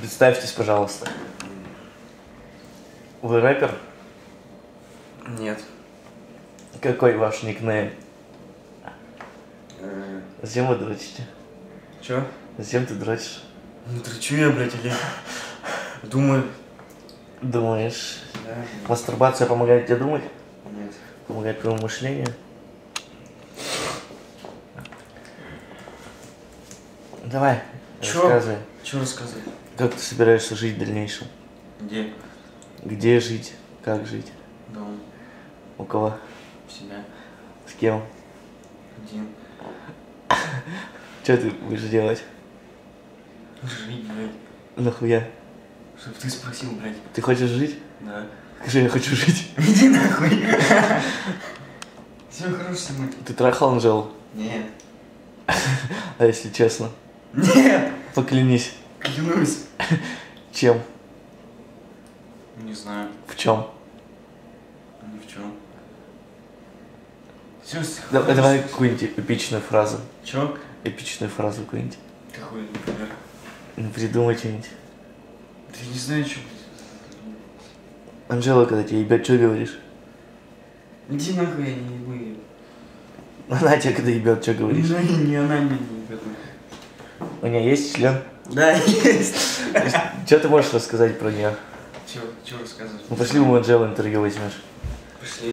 Представьтесь, пожалуйста. Вы рэпер? Нет. Какой ваш никнейм? Э, Зачем вы дрочите? Чё? Зачем ты дрочишь? Ну трачу я, блядь, или... Думаю. Думаешь, Да. мастурбация помогает тебе думать? Нет. Помогает твоему мышлению? Давай, Чё? рассказывай. Чё рассказать? Как ты собираешься жить в дальнейшем? Где? Где жить? Как жить? Дом. У кого? Себя. С кем? Один. Что ты будешь делать? Жить, блядь. Нахуя? Чтоб ты спросил, блядь. Ты хочешь жить? Да. Скажи, я хочу жить. Иди нахуй. Все хорошо со мной. Ты трахал Анжелу? Нет. А если честно? Нет. Поклянись. Клянусь. Чем? Не знаю. В чем? Ни в чем. Все, Давай, давай какую-нибудь эпичную фразу. Чё? Эпичную фразу какую-нибудь. Какой, например? Ну, придумай что-нибудь. Да я не знаю, что. Анжела, когда тебя ебет, что говоришь? Иди нахуй, я не ебу её. Она тебя когда ебет, что говоришь? Ну, и не она меня не ебет. У нее есть член? Да, есть. Что ты можешь рассказать про нее? Чё, чё рассказывать? Ну пошли у Анжелы интервью возьмешь.